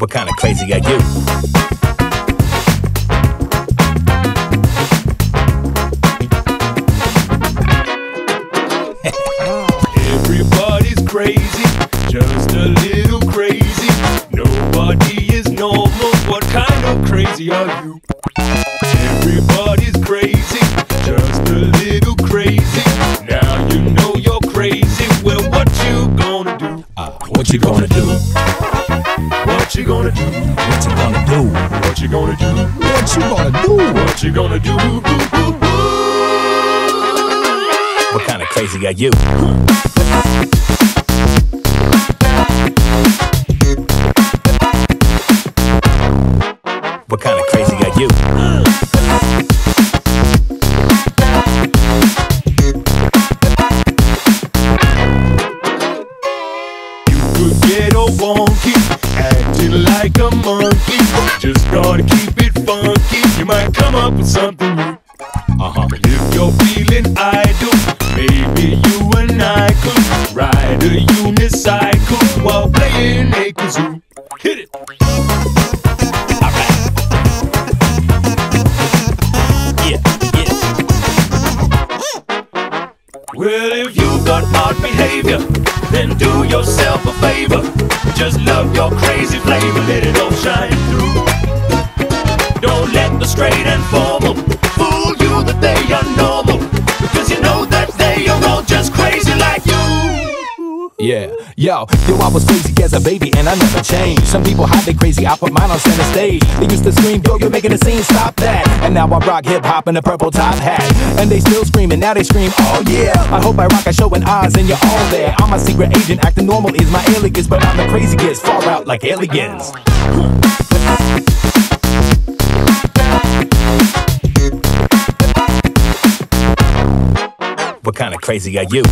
What kind of crazy are you? Everybody's crazy, just a little crazy. Nobody is normal. What kind of crazy are you? Everybody's crazy, just a little crazy. Now you know you're crazy. Well, what you gonna do? Uh, what you gonna do? What you gonna do? What you gonna do? What you gonna do? What you gonna do? What you gonna do? What kind of crazy are you? What kind of crazy are you? You could get all wonky, like a monkey. Just gotta keep it funky. You might come up with something new. Uh-huh. If you're feeling idle, maybe you and I could ride a unicycle while playing a kazoo. Hit it. Yeah, yeah. Well, if you've got odd behavior, then do yourself a favor. Just love your crazy flavor, let it all shine through. Don't let the straight and formal Yeah, yo, yo, I was crazy as a baby and I never changed. Some people hide their crazy, I put mine on center stage. They used to scream, yo, you're making a scene, stop that. And now I rock hip hop in a purple top hat. And they still screaming, now they scream, oh yeah. I hope I rock a show in Oz and you're all there. I'm a secret agent, acting normal is my alias, but I'm the craziest, far out like aliens. What kind of crazy are you?